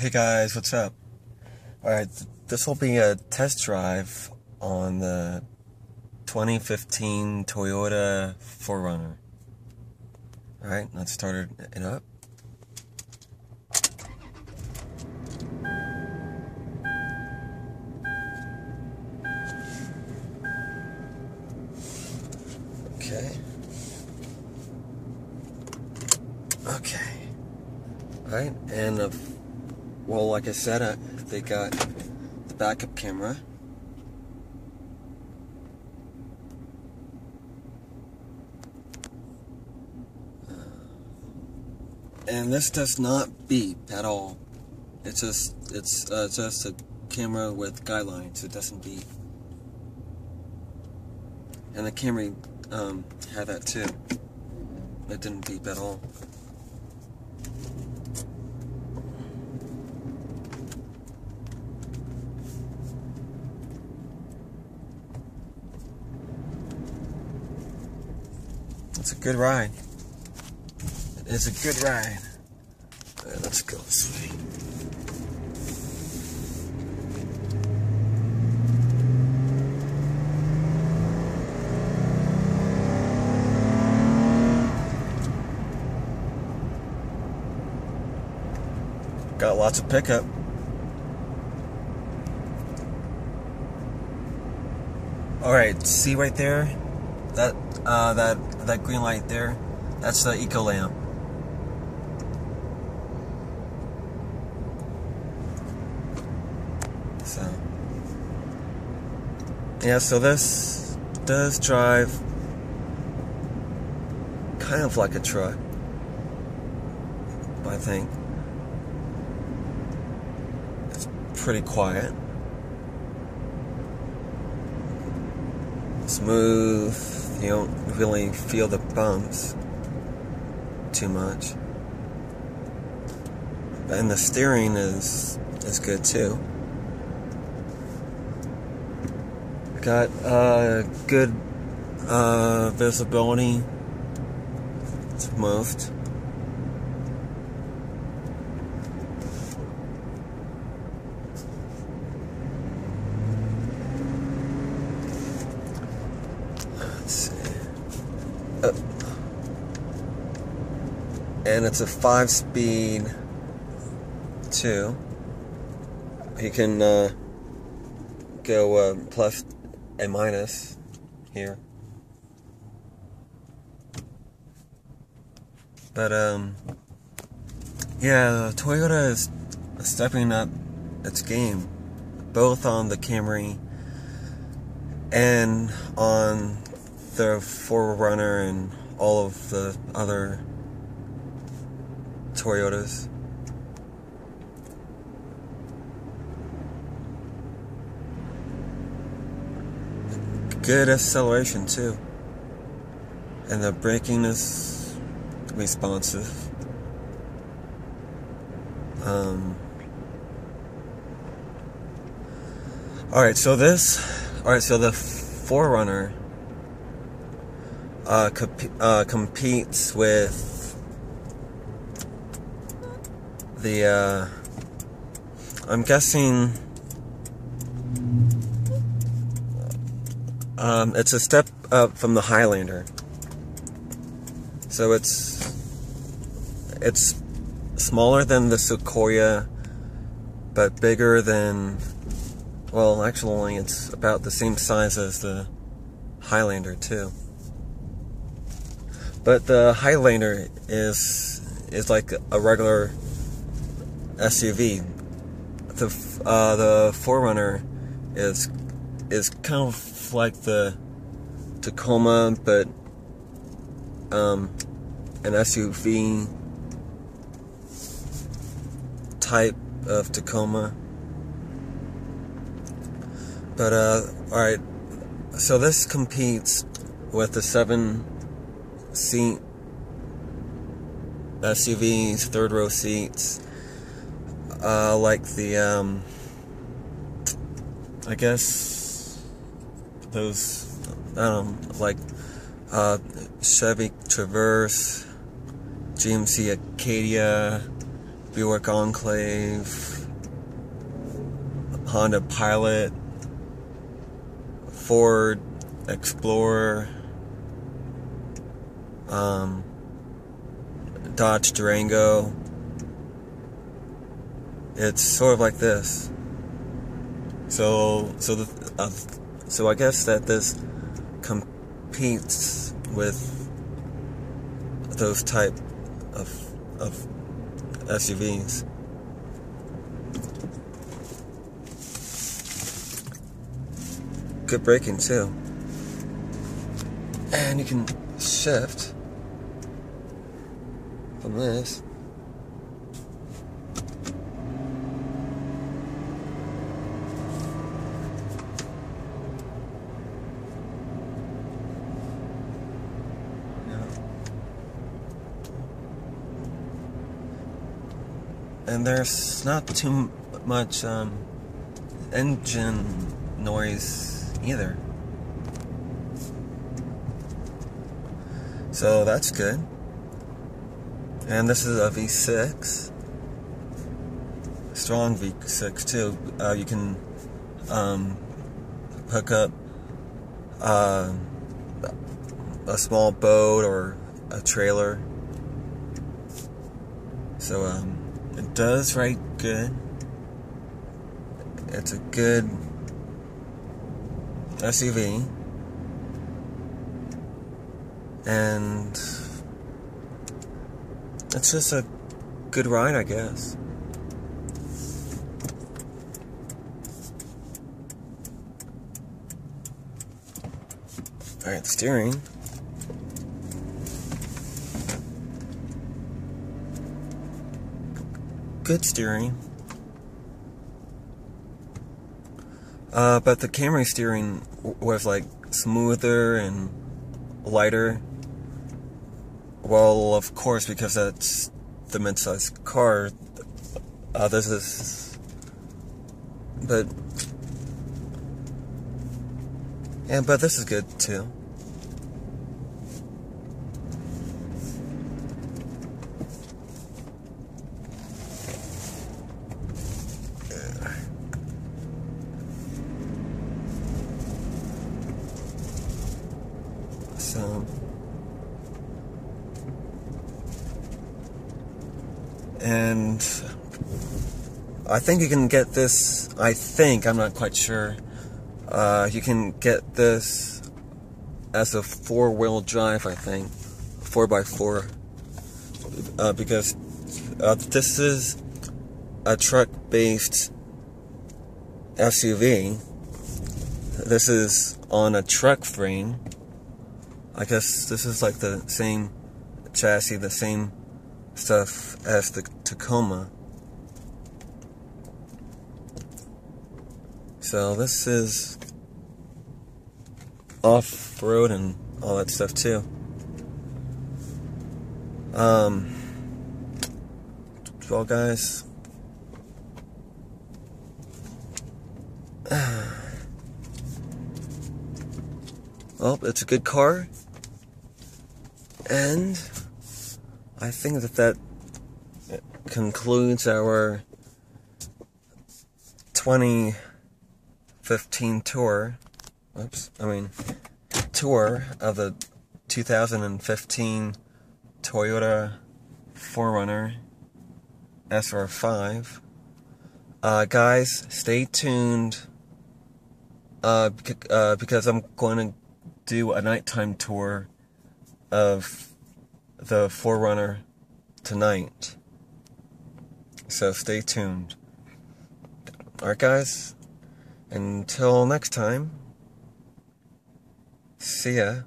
Hey guys, what's up? Alright, th- this will be a test drive on the 2015 Toyota 4Runner. Alright, let's start it up. Okay. Okay. Alright, and uh, well, like I said, uh, they got the backup camera. Uh, And this does not beep at all. It's just it's uh, just a camera with guidelines. It doesn't beep. And the Camry um, had that too. It didn't beep at all. It's a good ride. It's a good ride. Alright, let's go this way. Got lots of pickup. Alright, see right there? That uh, that that green light there, that's the eco lamp. So yeah, so this does drive kind of like a truck, I think. It's pretty quiet. Smooth. You don't really feel the bumps too much. And the steering is is good too. Got uh, good uh, visibility. It's moved. Uh, and it's a five speed too. You can uh, go uh, plus and minus here. But um, yeah, Toyota is stepping up its game, both on the Camry and on the 4Runner and all of the other Toyotas. Good acceleration too. And the braking is responsive. Um, Alright, so this Alright, so the 4Runner uh, comp- uh, competes with the. Uh, I'm guessing. Um, it's a step up from the Highlander. So it's it's smaller than the Sequoia, but bigger than. Well, actually, it's about the same size as the Highlander too. But the Highlander is is like a regular SUV. The uh, the 4Runner is is kind of like the Tacoma, but um, an SUV type of Tacoma. But uh, all right, so this competes with the seven seat. SUVs, third row seats, uh, like the um, I guess those um like uh, Chevy Traverse, GMC Acadia, Buick Enclave, Honda Pilot, Ford Explorer, um, Dodge Durango. It's sort of like this. So, so the, uh, so I guess that this competes with those type of of SUVs. Good braking too. And you can shift this. and there's not too much um, engine noise either. So that's good. And this is a V6. Strong V6 too. Uh, you can um, hook up uh, a small boat or a trailer. So um, it does ride good. It's a good SUV. And it's just a good ride, I guess. Alright, steering. good steering. Uh, but the Camry steering was like smoother and lighter. Well, of course, because that's the mid-sized car. Uh, this is, but yeah, but this is good too. So, and I think you can get this. I think I'm not quite sure. Uh, you can get this as a four-wheel drive. I think four by four, uh, because uh, this is a truck-based SUV. This is on a truck frame I guess this is like the same chassis, the same stuff as the Tacoma. So this is off-road and all that stuff too. Um, well guys, well, it's a good car. And I think that that concludes our 2015 tour. Oops, I mean, tour of the 2015 Toyota 4Runner SR5. Uh, guys, stay tuned uh, uh, because I'm going to do a nighttime tour of the 4Runner tonight. So stay tuned. Alright, guys. Until next time, see ya.